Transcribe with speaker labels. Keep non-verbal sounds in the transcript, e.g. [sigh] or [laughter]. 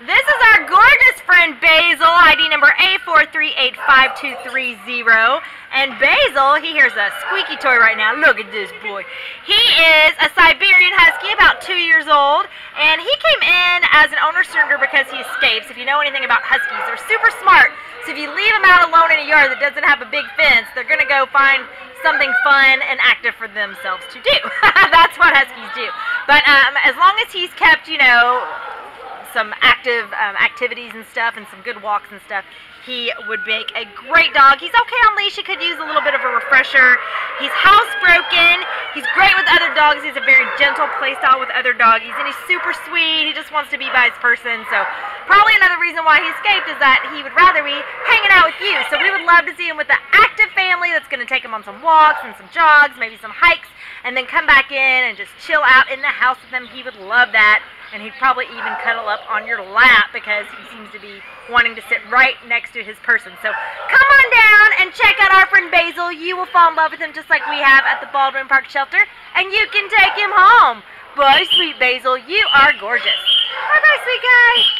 Speaker 1: This is our gorgeous friend Bayzel, ID number A4385230. And Bayzel, he hears a squeaky toy right now. Look at this boy. He is a Siberian Husky, about two years old. And he came in as an owner surrender because he escapes. If you know anything about Huskies, they're super smart. So if you leave them out alone in a yard that doesn't have a big fence, they're going to go find something fun and active for themselves to do. [laughs] That's what Huskies do. But um, as long as he's kept, you know, some active um, activities and stuff and some good walks and stuff, he would make a great dog. He's okay on leash. He could use a little bit of a refresher. He's housebroken. He's great with other dogs. He's a very gentle play style with other doggies, and he's super sweet. He just wants to be by his person. So probably another reason why he escaped is that he would rather be hanging out with you. So we would love to see him with the active family that's going to take him on some walks and some jogs, maybe some hikes, and then come back in and just chill out in the house with him. He would love that and he'd probably even cuddle up on your lap because he seems to be wanting to sit right next to his person. So come on down and check out our friend Bayzel. You will fall in love with him just like we have at the Baldwin Park Shelter, and you can take him home. Bye, sweet Bayzel. You are gorgeous. Bye-bye, sweet guy.